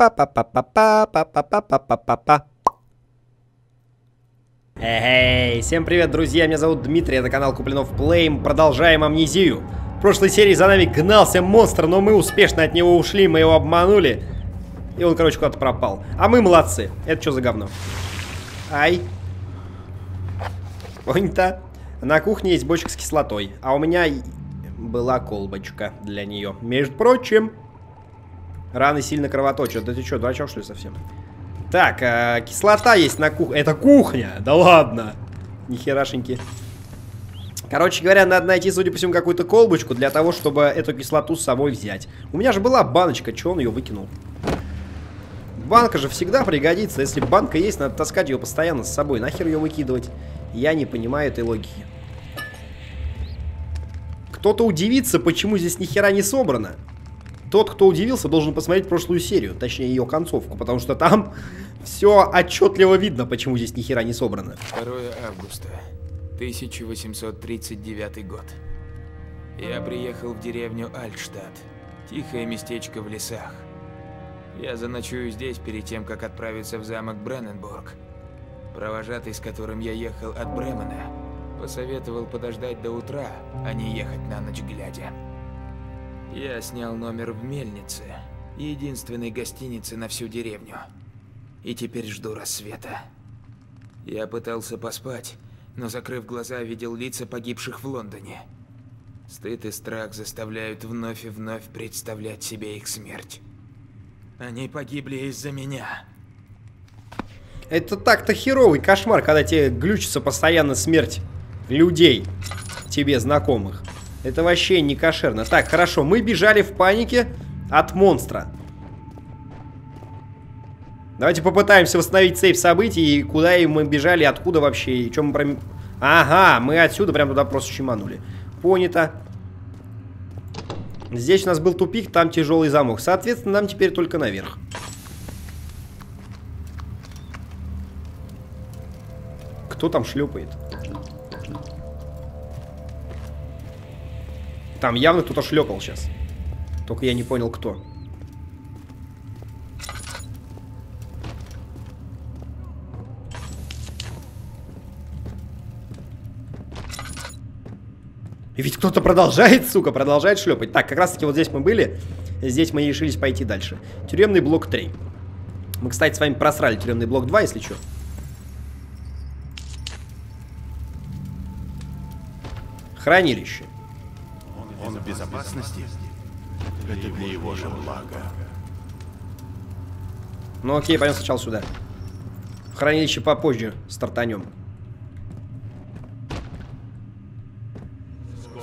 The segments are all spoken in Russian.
Па-па-па-па-па-па-па-па-па-па. Эй, всем привет, друзья, меня зовут Дмитрий, это канал Куплинов Плейм, продолжаем амнезию. В прошлой серии за нами гнался монстр, но мы успешно от него ушли, мы его обманули. И он, короче, куда-то пропал. А мы молодцы. Это что за говно? Ай. Понято. На кухне есть бочка с кислотой, а у меня была колбочка для нее. Между прочим, раны сильно кровоточат. Да ты что, дурачок что ли совсем? Так, э, кислота есть на кухне. Это кухня! Да ладно! Нихерашеньки. Короче говоря, надо найти, судя по всему, какую-то колбочку для того, чтобы эту кислоту с собой взять. У меня же была баночка, что он ее выкинул? Банка же всегда пригодится. Если банка есть, надо таскать ее постоянно с собой. Нахер ее выкидывать? Я не понимаю этой логики. Кто-то удивится, почему здесь ни хера не собрано. Тот, кто удивился, должен посмотреть прошлую серию, точнее ее концовку, потому что там все отчетливо видно, почему здесь ни хера не собрано. 2 августа, 1839 год. Я приехал в деревню Альтштадт, тихое местечко в лесах. Я заночую здесь перед тем, как отправиться в замок Бренненбург. Провожатый, с которым я ехал от Бремена, посоветовал подождать до утра, а не ехать на ночь глядя. Я снял номер в мельнице, единственной гостинице на всю деревню. И теперь жду рассвета. Я пытался поспать, но закрыв глаза, видел лица погибших в Лондоне. Стыд и страх заставляют вновь и вновь представлять себе их смерть. Они погибли из-за меня. Это так-то херовый кошмар, когда тебе глючится постоянно смерть людей, тебе знакомых. Это вообще не кошерно. Так, хорошо, мы бежали в панике от монстра. Давайте попытаемся восстановить сейф событий, и куда мы бежали, откуда вообще, и чем мы прям... Ага, мы отсюда прям туда просто чиманули. Понято. Здесь у нас был тупик, там тяжелый замок. Соответственно, нам теперь только наверх. Кто там шлепает? Там явно кто-то шлепал сейчас. Только я не понял, кто. И ведь кто-то продолжает, сука, продолжает шлепать. Так, как раз таки вот здесь мы были. Здесь мы решились пойти дальше. Тюремный блок 3. Мы, кстати, с вами просрали тюремный блок 2, если что. Хранилище. Безопасности? Это для его же блага. Ну окей, пойдем сначала сюда. Хранилище попозже стартанем.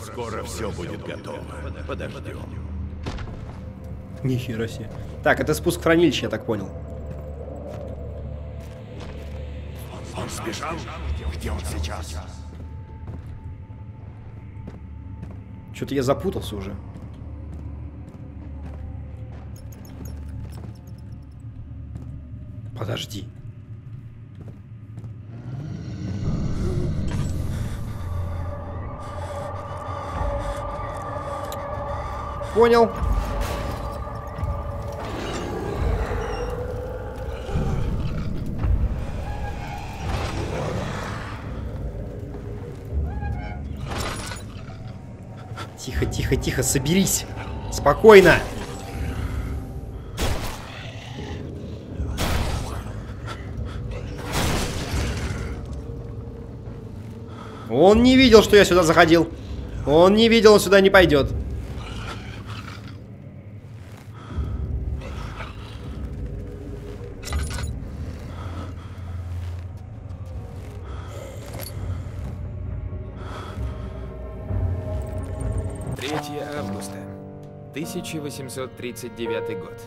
Скоро все будет готово. Подождем. Нихера себе. Так, это спуск в хранилище, я так понял. Он сбежал? Где он сейчас? Что-то я запутался уже. Подожди. Понял. Тихо, соберись. Спокойно. Он не видел, что я сюда заходил. Он не видел, он сюда не пойдет. Августа, 1839 год.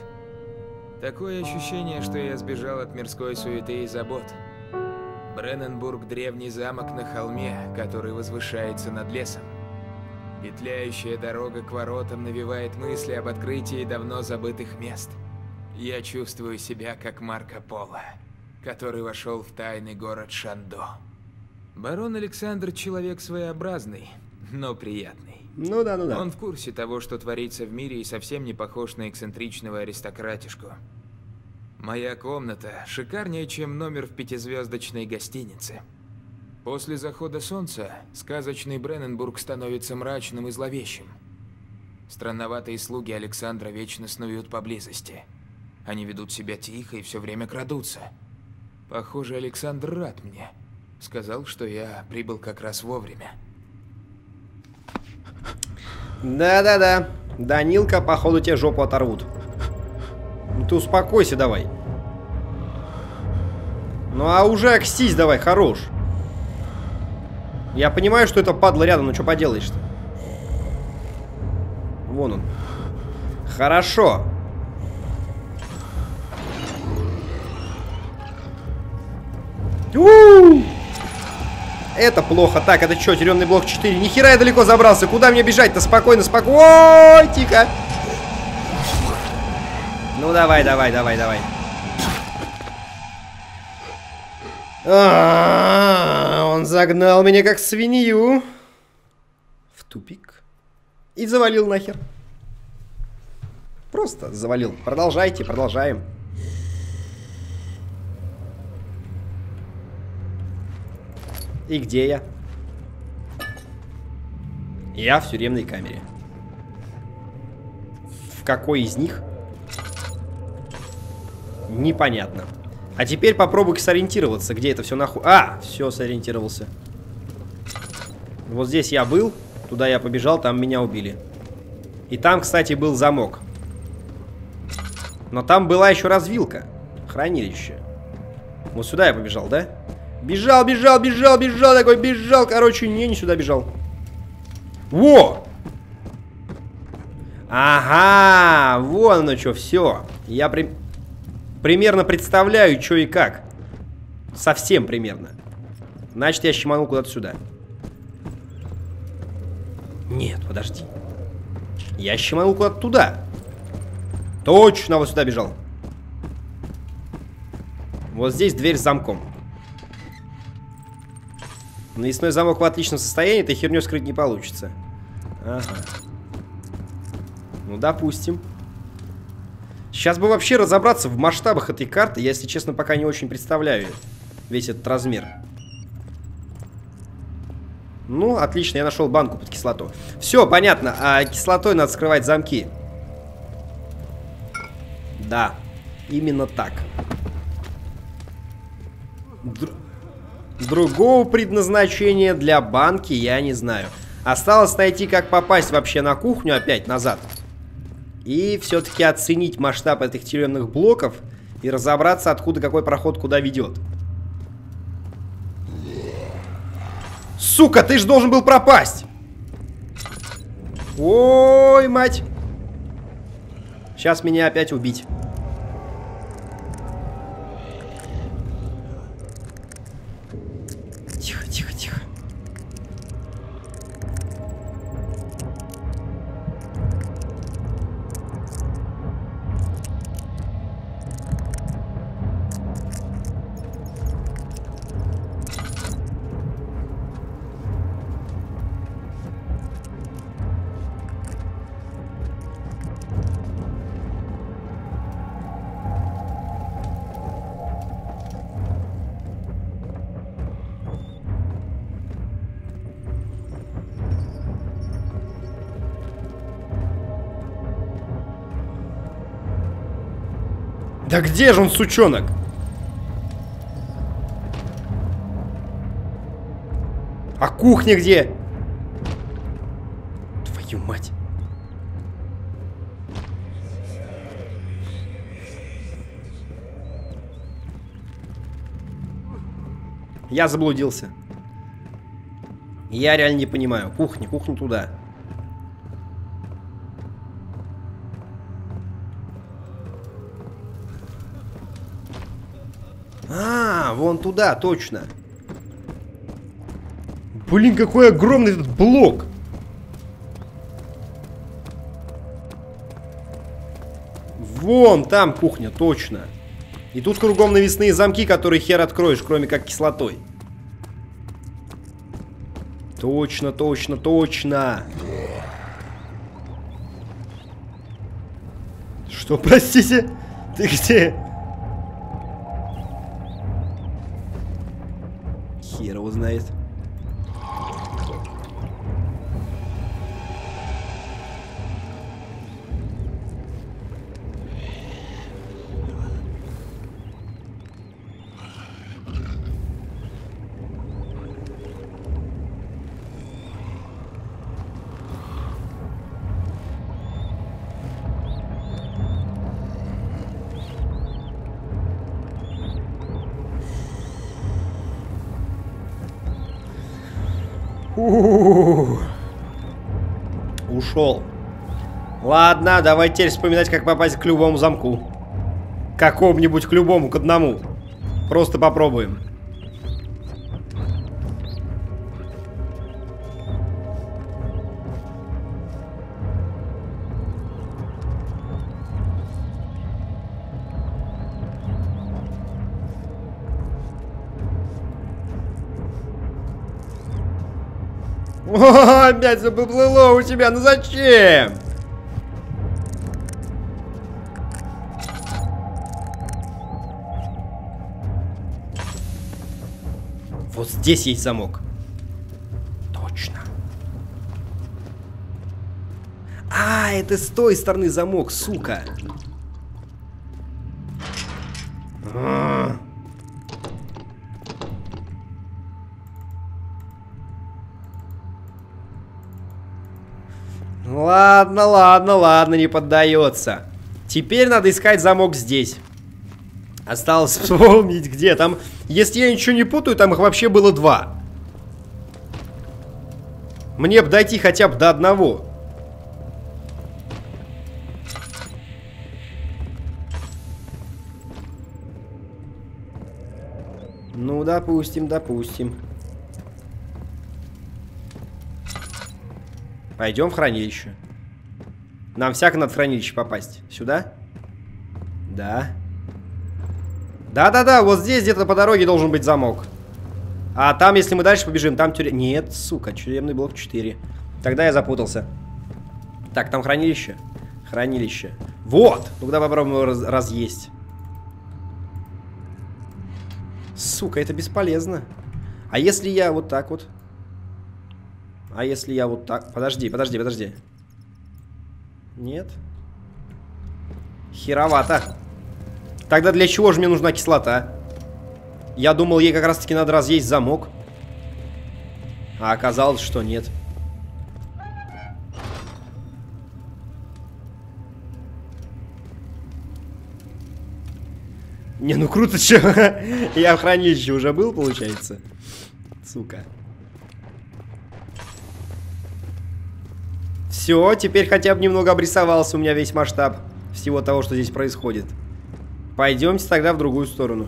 Такое ощущение, что я сбежал от мирской суеты и забот. Бренненбург – древний замок на холме, который возвышается над лесом. Петляющая дорога к воротам навевает мысли об открытии давно забытых мест. Я чувствую себя как Марко Поло, который вошел в тайный город Шандо. Барон Александр человек своеобразный, но приятный. Ну да, ну да. Он в курсе того, что творится в мире и совсем не похож на эксцентричного аристократишку. Моя комната шикарнее, чем номер в пятизвездочной гостинице. После захода солнца сказочный Бренненбург становится мрачным и зловещим. Странноватые слуги Александра вечно снуют поблизости. Они ведут себя тихо и все время крадутся. Похоже, Александр рад мне. Сказал, что я прибыл как раз вовремя. Да-да-да. Данилка, походу, тебе жопу оторвут. Ты успокойся давай. Ну а уже окстись давай, хорош. Я понимаю, что это падла рядом, но что поделаешь-то? Вон он. Хорошо. -у! Это плохо. Так, это что, тюремный блок 4? Нихера я далеко забрался. Куда мне бежать-то? Спокойно, спокойно. Ой, тихо. Ну, давай, давай, давай, давай. А -а -а, он загнал меня как свинью. В тупик. И завалил нахер. Просто завалил. Продолжайте, продолжаем. И где я? Я в тюремной камере. В какой из них? Непонятно. А теперь попробуй сориентироваться, где это все нахуй... А, все, сориентировался. Вот здесь я был, туда я побежал, там меня убили. И там, кстати, был замок. Но там была еще развилка. Хранилище. Вот сюда я побежал, да? Бежал, бежал, бежал, бежал, такой бежал. Короче, не, не сюда бежал. Во! Ага, вон оно что, все. Я при... примерно представляю, что и как. Совсем примерно. Значит, я щеманул куда-то сюда. Нет, подожди. Я щеманул куда-то туда. Точно вот сюда бежал. Вот здесь дверь с замком. Навесной замок в отличном состоянии, этой херню скрыть не получится. Ага. Ну, допустим. Сейчас бы вообще разобраться в масштабах этой карты. Я, если честно, пока не очень представляю весь этот размер. Ну, отлично, я нашел банку под кислоту. Все, понятно. А кислотой надо скрывать замки. Да, именно так. Др Другого предназначения для банки я не знаю. Осталось найти, как попасть вообще на кухню опять назад. И все-таки оценить масштаб этих тюремных блоков и разобраться, откуда какой проход куда ведет. Сука, ты же должен был пропасть! Ой, мать! Сейчас меня опять убить. Да где же он, сучонок? А кухня где? Твою мать. Я заблудился. Я реально не понимаю. Кухня, кухня туда. Вон туда, точно. Блин, какой огромный этот блок. Вон там кухня, точно. И тут кругом навесные замки, которые хер откроешь, кроме как кислотой. Точно, точно, точно. Что, простите? Ты где? Ладно, давайте теперь вспоминать, как попасть к любому замку. Какому-нибудь к любому, к одному. Просто попробуем. О, опять заплыло у тебя, ну зачем? Здесь есть замок. Точно. А, это с той стороны замок, сука. А. Ладно, ладно, ладно, не поддается. Теперь надо искать замок здесь. Осталось вспомнить, где там. Если я ничего не путаю, там их вообще было два. Мне бы дойти хотя бы до одного. Ну, допустим, допустим. Пойдем в хранилище. Нам всяко надо в хранилище попасть. Сюда? Да. Да-да-да, вот здесь где-то по дороге должен быть замок. А там, если мы дальше побежим, там тюрем... Нет, сука, тюремный блок 4. Тогда я запутался. Так, там хранилище. Хранилище. Вот! Ну, куда попробуем его раз разъесть. Сука, это бесполезно. А если я вот так вот... А если я вот так... Подожди, подожди, подожди. Нет. Херовато. Тогда для чего же мне нужна кислота? Я думал, ей как раз-таки надо разъесть замок. А оказалось, что нет. Не, ну круто, что я в хранилище уже был, получается. Сука. Все, теперь хотя бы немного обрисовался у меня весь масштаб всего того, что здесь происходит. Пойдемте тогда в другую сторону.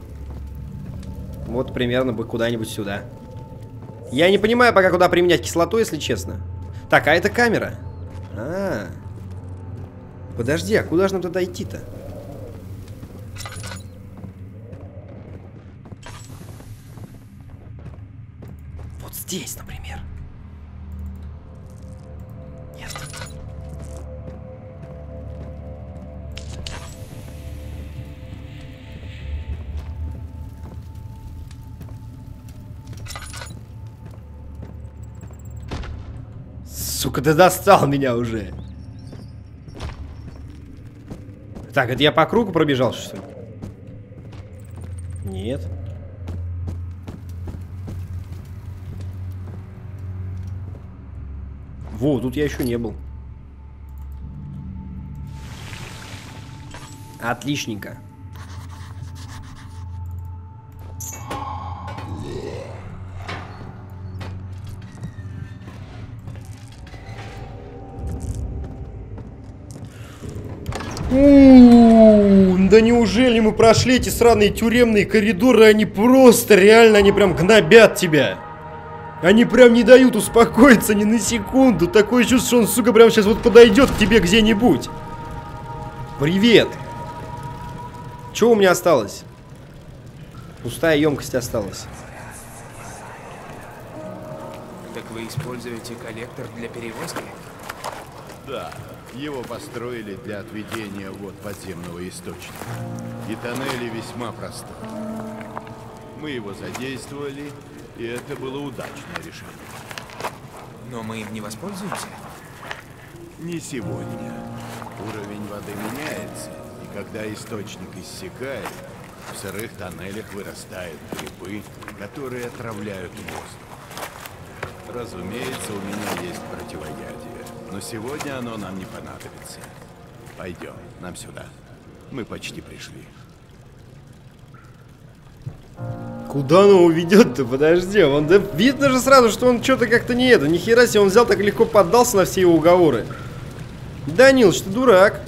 Вот примерно бы куда-нибудь сюда. Я не понимаю пока, куда применять кислоту, если честно. Так, а это камера. А, -а, -а. Подожди, а куда же нам туда идти-то? Вот здесь, например. Сука, ты достал меня уже. Так, это я по кругу пробежал, что ли? Нет. Во, тут я еще не был. Отличненько. Да неужели мы прошли эти сраные тюремные коридоры, они просто, реально, они прям гнобят тебя. Они прям не дают успокоиться ни на секунду. Такое чувство, что он, сука, прям сейчас вот подойдет к тебе где-нибудь. Привет. Что у меня осталось? Пустая емкость осталась. Так вы используете коллектор для перевозки? Да, его построили для отведения вод подземного источника. И тоннели весьма просты. Мы его задействовали, и И это было удачное решение. Но мы им не воспользуемся? Не сегодня. Уровень воды меняется, и когда источник иссякает, в сырых тоннелях вырастают грибы, которые отравляют воздух. Разумеется, у меня есть противоядие, но сегодня оно нам не понадобится. Пойдем, нам сюда. Мы почти пришли. Куда он уведет-то? Подожди, он да видно же сразу, что он что-то как-то не это. Нихера себе, он взял так легко поддался на все его уговоры. Данилыч, ты дурак.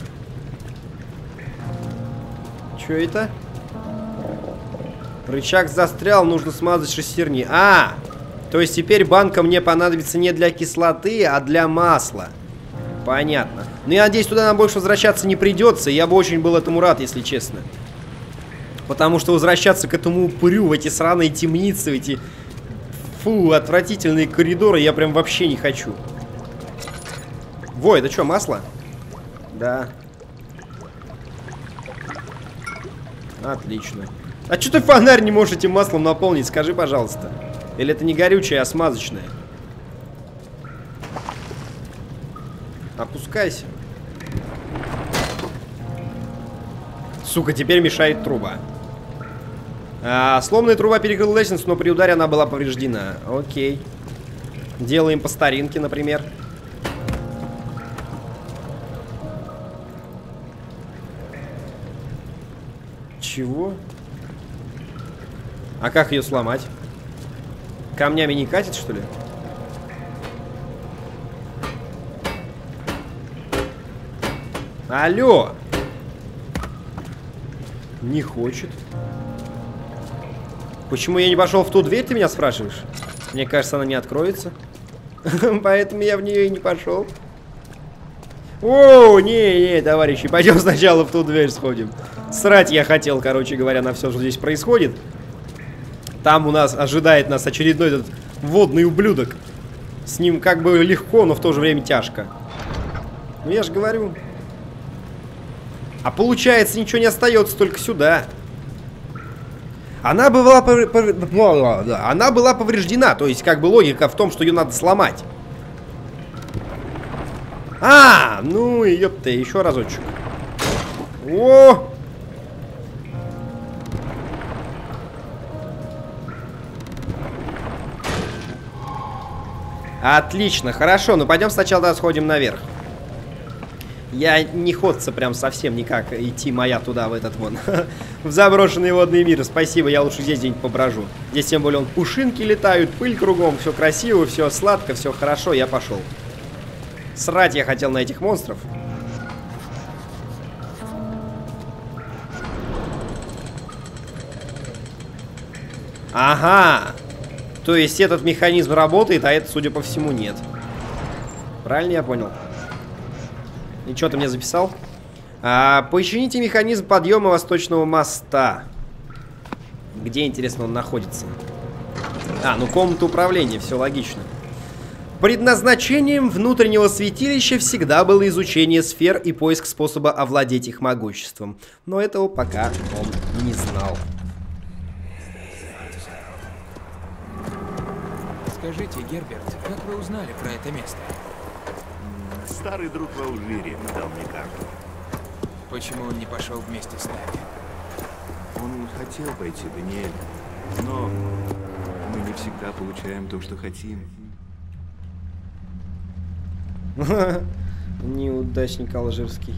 Че это? Рычаг застрял, нужно смазать шестерни. А, то есть теперь банка мне понадобится не для кислоты, а для масла. Понятно. Но я надеюсь, туда нам больше возвращаться не придется. Я бы очень был этому рад, если честно. Потому что возвращаться к этому упырю в эти сраные темницы, в эти... Фу, отвратительные коридоры я прям вообще не хочу. Во, это что, масло? Да. Отлично. А что ты фонарь не можешь этим маслом наполнить? Скажи, пожалуйста. Или это не горючее, а смазочное? Опускайся. Сука, теперь мешает труба. А, сломанная труба перекрыла лестницу, но при ударе она была повреждена. Окей. Делаем по старинке, например. Чего? А как ее сломать? Камнями не катит, что ли? Алло! Не хочет. Почему я не пошел в ту дверь, ты меня спрашиваешь? Мне кажется, она не откроется. Поэтому я в нее и не пошел. О, не, не, товарищи, пойдем сначала в ту дверь сходим. Срать я хотел, короче говоря, на все, что здесь происходит. Там у нас ожидает нас очередной этот водный ублюдок. С ним как бы легко, но в то же время тяжко. Ну я же говорю. А получается, ничего не остается, только сюда. Она была, пов... она была повреждена, то есть как бы логика в том, что ее надо сломать. А, ну ёпта, еще разочек. О! Отлично, хорошо, ну пойдем сначала да, сходим наверх. Я не ходца прям совсем никак идти моя туда, в этот вон, в заброшенный водный мир. Спасибо, я лучше здесь день поброжу. Здесь тем более он пушинки летают, пыль кругом, все красиво, все сладко, все хорошо, я пошел. Срать я хотел на этих монстров. Ага. То есть этот механизм работает, а это, судя по всему, нет. Правильно я понял? И что ты мне записал? А, почините механизм подъема восточного моста. Где, интересно, он находится? А, ну комната управления, все логично. Предназначением внутреннего святилища всегда было изучение сфер и поиск способа овладеть их могуществом. Но этого пока он не знал. Скажите, Герберт, как вы узнали про это место? Старый друг в Алжире дал мне карту. Почему он не пошел вместе с нами? Он хотел пойти, Даниэль, но мы не всегда получаем то, что хотим. Неудачник алжирский.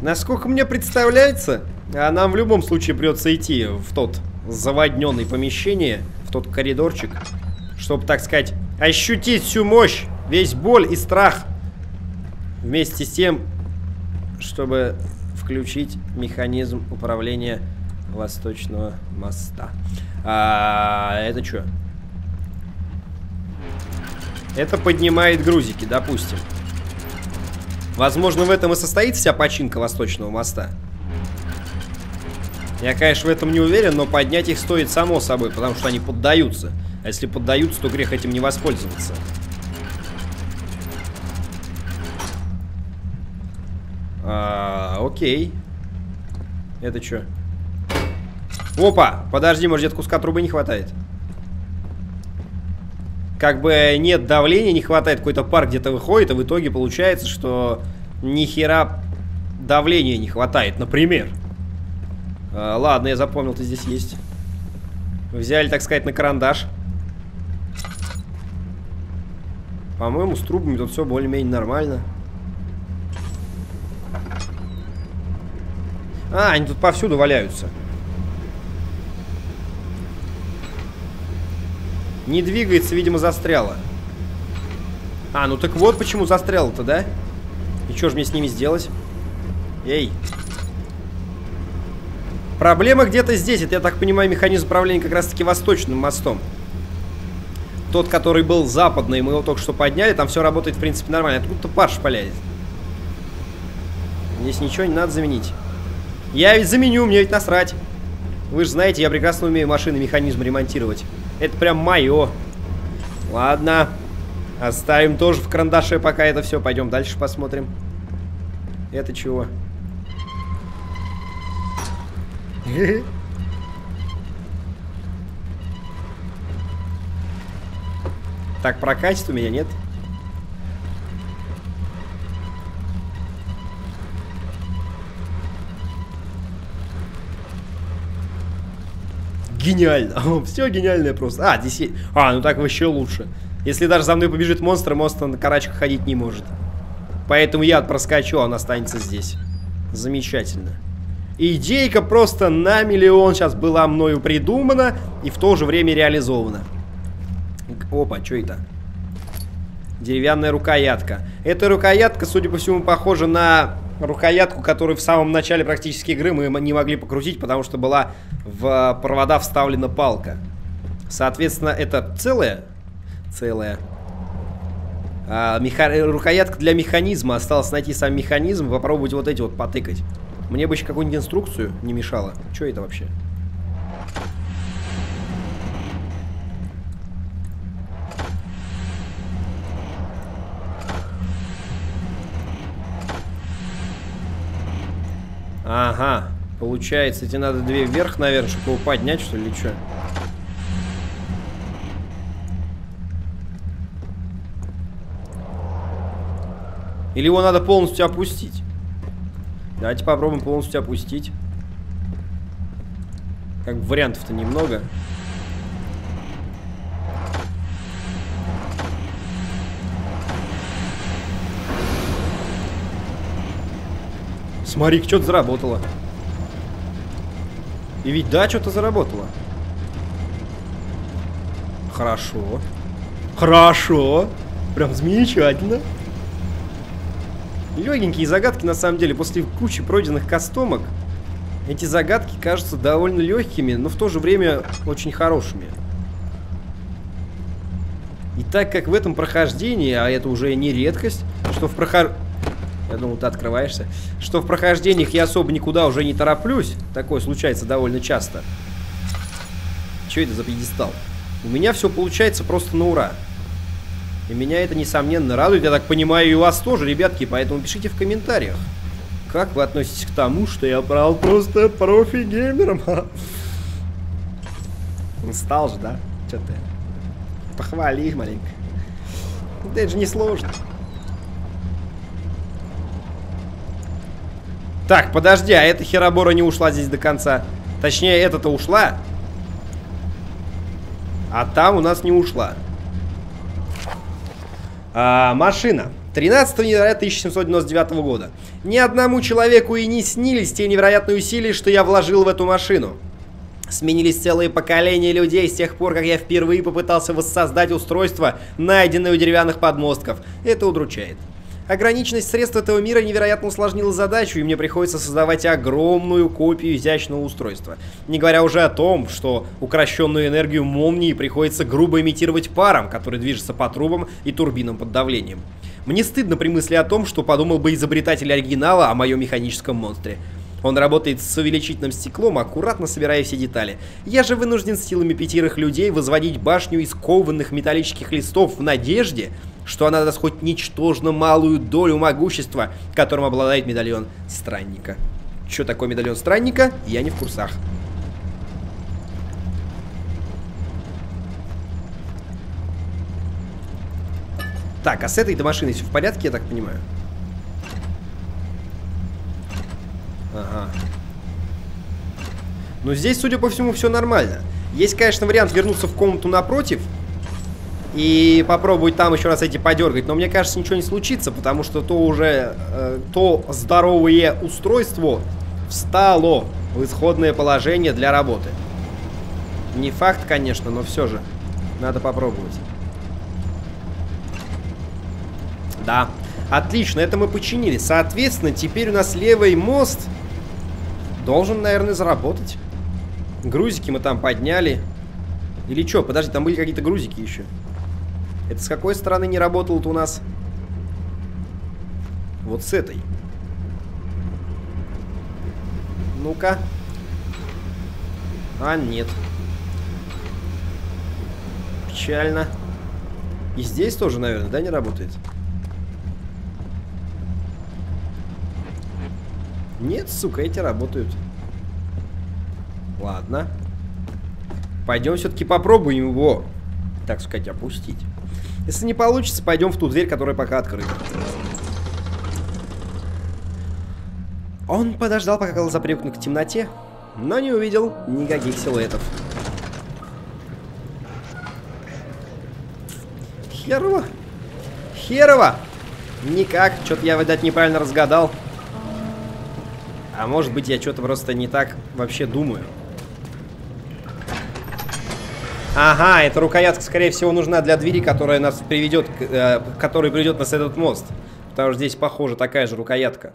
Насколько мне представляется, а нам в любом случае придется идти в тот заводненное помещение, в тот коридорчик, чтобы, так сказать, ощутить всю мощь, весь боль и страх. Вместе с тем, чтобы включить механизм управления восточного моста. А, это что? Это поднимает грузики, допустим. Возможно, в этом и состоит вся починка восточного моста. Я, конечно, в этом не уверен, но поднять их стоит само собой, потому что они поддаются. А если поддаются, то грех этим не воспользоваться. А, окей. Это что? Опа! Подожди, может где-то куска трубы не хватает? Как бы нет давления, не хватает, какой-то пар где-то выходит, и в итоге получается, что ни хера давления не хватает, например. А, ладно, я запомнил, ты здесь есть. Взяли, так сказать, на карандаш. По-моему, с трубами тут все более-менее нормально. А, они тут повсюду валяются. Не двигается, видимо, застряла. А, ну так вот почему застряла-то, да? И что же мне с ними сделать? Эй. Проблема где-то здесь. Это, я так понимаю, механизм управления как раз-таки восточным мостом. Тот, который был западный, мы его только что подняли. Там все работает, в принципе, нормально. Откуда-то пар шпаляет. Здесь ничего не надо заменить. Я ведь заменю, мне ведь насрать. Вы же знаете, я прекрасно умею машины, механизм ремонтировать. Это прям мое. Ладно. Оставим тоже в карандаше пока это все. Пойдем дальше посмотрим. Это чего? Так, прокатит у меня, нет? Гениально. Все гениальное просто. А, здесь есть... А, ну так вообще лучше. Если даже за мной побежит монстр, монстр на карачках ходить не может. Поэтому я проскочу, а он останется здесь. Замечательно. Идейка просто на миллион сейчас была мною придумана и в то же время реализована. Опа, что это? Деревянная рукоятка. Эта рукоятка, судя по всему, похожа на рукоятку, которую в самом начале практически игры мы не могли покрутить, потому что была в провода вставлена палка. Соответственно, это целая? Целая. А, меха... Рукоятка для механизма. Осталось найти сам механизм и попробовать вот эти вот потыкать. Мне бы еще какую-нибудь инструкцию не мешало. Что это вообще? Ага, получается, тебе надо две вверх, наверное, чтобы его поднять, что ли, или что? Или его надо полностью опустить? Давайте попробуем полностью опустить. Как вариантов-то немного. Смотри, что-то заработало. И ведь да, что-то заработало. Хорошо. Хорошо. Прям замечательно. Легенькие загадки, на самом деле, после кучи пройденных кастомок, эти загадки кажутся довольно легкими, но в то же время очень хорошими. И так как в этом прохождении, а это уже не редкость, что в прохождении я думал, ты открываешься. Что в прохождениях я особо никуда уже не тороплюсь. Такое случается довольно часто. Что это за пьедестал? У меня все получается просто на ура. И меня это, несомненно, радует. Я так понимаю, и вас тоже, ребятки. Поэтому пишите в комментариях. Как вы относитесь к тому, что я брал просто профи-геймером? Стал же, да? Что ты? Похвали их маленько. Это же не сложно. Так, подожди, а эта херобора не ушла здесь до конца. Точнее, эта-то ушла. А там у нас не ушла. А, машина. 13 января 1799 года. Ни одному человеку и не снились те невероятные усилия, что я вложил в эту машину. Сменились целые поколения людей с тех пор, как я впервые попытался воссоздать устройство, найденное у деревянных подмостков. Это удручает. Ограниченность средств этого мира невероятно усложнила задачу, и мне приходится создавать огромную копию изящного устройства. Не говоря уже о том, что укращенную энергию молнии приходится грубо имитировать паром, который движется по трубам и турбинам под давлением. Мне стыдно при мысли о том, что подумал бы изобретатель оригинала о моем механическом монстре. Он работает с увеличительным стеклом, аккуратно собирая все детали. Я же вынужден силами пятерых людей возводить башню из кованных металлических листов в надежде, что она даст хоть ничтожно малую долю могущества, которым обладает медальон странника. Что такое медальон странника, я не в курсах. Так, а с этой до машины все в порядке, я так понимаю? Ага. Ну здесь, судя по всему, все нормально. Есть, конечно, вариант вернуться в комнату напротив, и попробовать там еще раз эти подергать. Но мне кажется, ничего не случится, потому что то уже, э, то здоровое устройство встало в исходное положение для работы. Не факт, конечно, но все же. Надо попробовать. Да. Отлично, это мы починили. Соответственно, теперь у нас левый мост должен, наверное, заработать. Грузики мы там подняли. Или что? Подожди, там были какие-то грузики еще. Это с какой стороны не работало-то у нас? Вот с этой. Ну-ка. А, нет. Печально. И здесь тоже, наверное, да, не работает? Нет, сука, эти работают. Ладно. Пойдем все-таки попробуем его, так сказать, опустить. Если не получится, пойдем в ту дверь, которая пока открыта. Он подождал, пока глаза привыкнут к темноте, но не увидел никаких силуэтов. Херово. Херово. Никак. Что-то я, видать, неправильно разгадал. А может быть, я что-то просто не так вообще думаю. Ага, эта рукоятка, скорее всего, нужна для двери, которая нас приведет, э, который приведет нас этот мост. Потому что здесь, похоже, такая же рукоятка.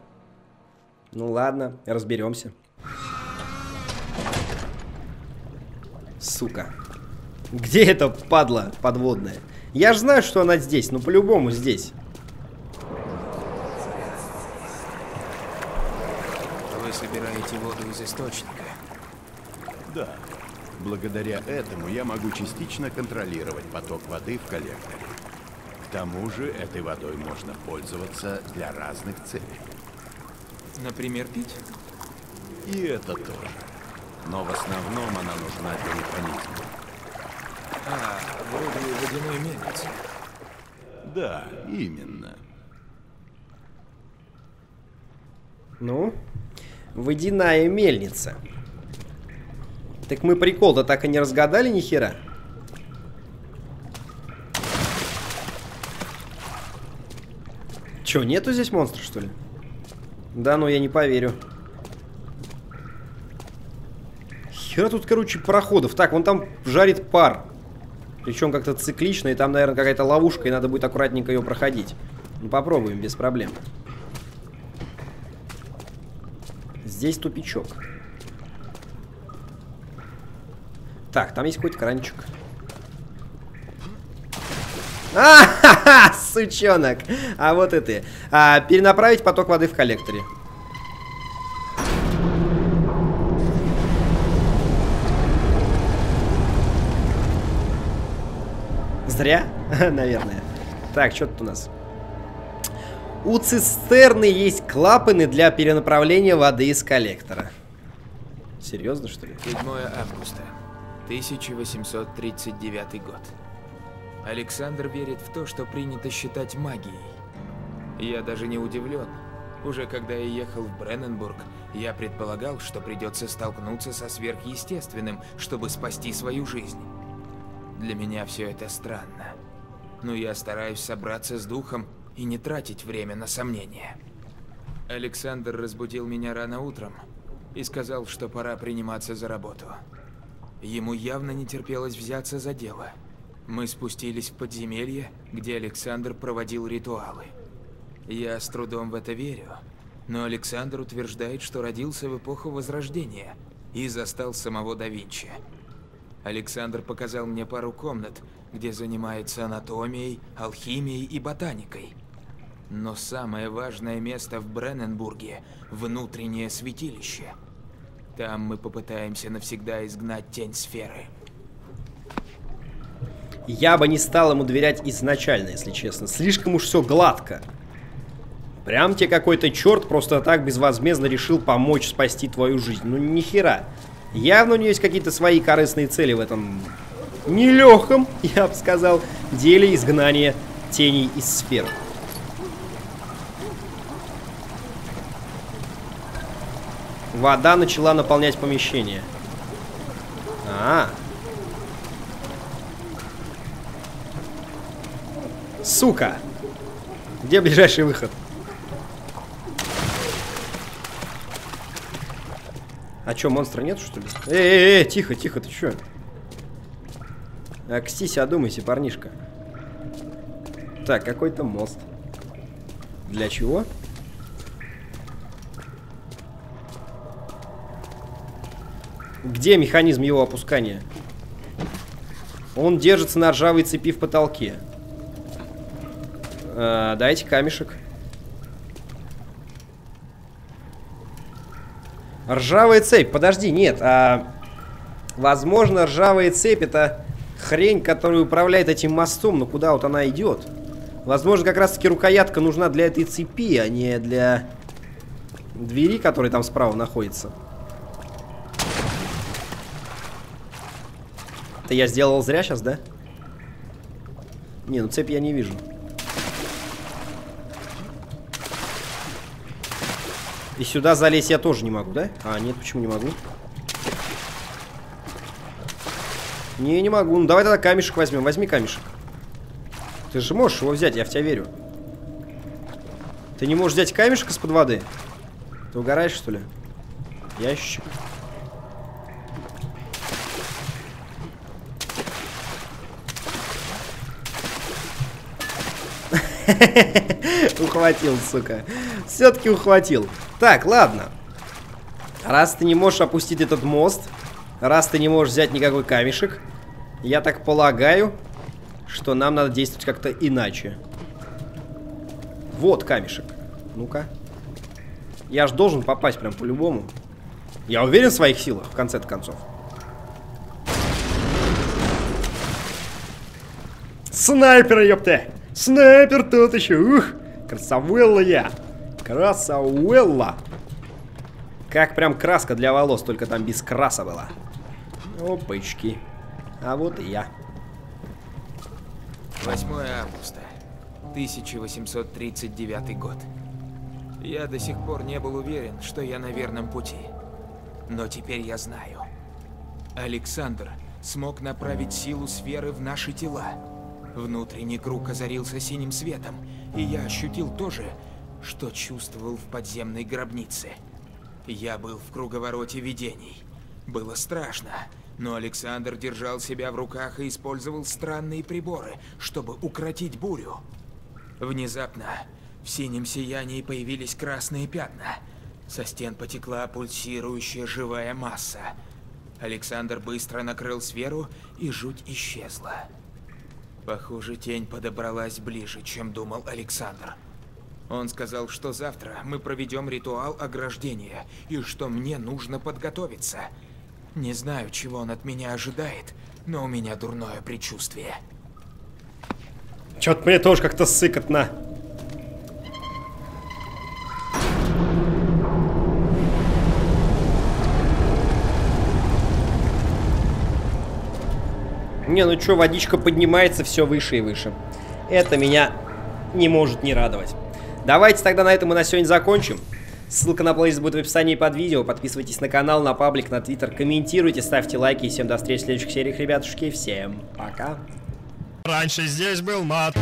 Ну ладно, разберемся. Сука. Где эта падла подводная? Я же знаю, что она здесь, но по-любому здесь. Вы собираете воду из источника? Да. Благодаря этому я могу частично контролировать поток воды в коллекторе. К тому же этой водой можно пользоваться для разных целей. Например, пить? И это тоже. Но в основном она нужна для механизма. А, и водяной мельницы. Да, именно. Ну, водяная мельница. Так мы прикол-то так и не разгадали ни хера. Че, нету здесь монстров, что ли? Да, ну я не поверю. Хера тут, короче, проходов. Так, вон там жарит пар. Причем как-то циклично, и там, наверное, какая-то ловушка, и надо будет аккуратненько ее проходить. Ну, попробуем, без проблем. Здесь тупичок. Так, там есть какой-то кранчик. А, сучонок. А вот и ты. А, перенаправить поток воды в коллекторе. Зря, наверное. Так, что тут у нас? У цистерны есть клапаны для перенаправления воды из коллектора. Серьезно, что ли? 7 августа, 1839 год. Александр верит в то, что принято считать магией. Я даже не удивлен. Уже когда я ехал в Бренненбург, я предполагал, что придется столкнуться со сверхъестественным, чтобы спасти свою жизнь. Для меня все это странно. Но я стараюсь собраться с духом и не тратить время на сомнения. Александр разбудил меня рано утром и сказал, что пора приниматься за работу. Ему явно не терпелось взяться за дело. Мы спустились в подземелье, где Александр проводил ритуалы. Я с трудом в это верю, но Александр утверждает, что родился в эпоху Возрождения и застал самого да Винчи. Александр показал мне пару комнат, где занимается анатомией, алхимией и ботаникой. Но самое важное место в Бренненбурге – внутреннее святилище. Там мы попытаемся навсегда изгнать тень сферы. Я бы не стал ему доверять изначально, если честно. Слишком уж все гладко. Прям тебе какой-то черт просто так безвозмездно решил помочь спасти твою жизнь. Ну, нихера. Явно у него есть какие-то свои корыстные цели в этом нелегком, я бы сказал, деле изгнания теней из сфер. Вода начала наполнять помещение. А, -а, -а. Сука! Где ближайший выход? А чё, монстра нет, что ли? Эй, эй, эй, тихо, тихо, ты чё? Окстись, одумайся, парнишка. Так, какой-то мост. Для чего? Где механизм его опускания? Он держится на ржавой цепи в потолке. А, дайте камешек. Ржавая цепь. Подожди, нет. А, возможно, ржавая цепь это хрень, которая управляет этим мостом. Но куда вот она идет? Возможно, как раз-таки рукоятка нужна для этой цепи, а не для двери, которая там справа находится. Это я сделал зря сейчас, да? Не, ну цепь я не вижу. И сюда залезть я тоже не могу, да? А, нет, почему не могу? Не, не могу. Ну, давай тогда камешек возьмем. Возьми камешек. Ты же можешь его взять, я в тебя верю. Ты не можешь взять камешек из-под воды? Ты угораешь, что ли? Ящик. Ухватил, сука. Все-таки ухватил. Так, ладно. Раз ты не можешь опустить этот мост, раз ты не можешь взять никакой камешек, я так полагаю, что нам надо действовать как-то иначе. Вот камешек. Ну-ка. Я ж должен попасть прям по-любому. Я уверен в своих силах, в конце концов. Снайпер, ёпте! Снайпер тут еще! Ух! Красавелла я! Красавелла! Как прям краска для волос, только там без краса была. Опачки. А вот и я. 8 августа, 1839 год. Я до сих пор не был уверен, что я на верном пути. Но теперь я знаю. Александр смог направить силу сферы в наши тела. Внутренний круг озарился синим светом, и я ощутил то же, что чувствовал в подземной гробнице. Я был в круговороте видений. Было страшно, но Александр держал себя в руках и использовал странные приборы, чтобы укротить бурю. Внезапно в синем сиянии появились красные пятна. Со стен потекла пульсирующая живая масса. Александр быстро накрыл сферу, и жуть исчезла. Похоже, тень подобралась ближе, чем думал Александр. Он сказал, что завтра мы проведем ритуал ограждения, и что мне нужно подготовиться. Не знаю, чего он от меня ожидает, но у меня дурное предчувствие. Чё-то мне тоже как-то сыкотно. Не, ну чё, водичка поднимается все выше и выше. Это меня не может не радовать. Давайте тогда на этом мы на сегодня закончим. Ссылка на плейлист будет в описании под видео. Подписывайтесь на канал, на паблик, на твиттер, комментируйте, ставьте лайки. И всем до встречи в следующих сериях, ребятушки. Всем пока. Раньше здесь был мат.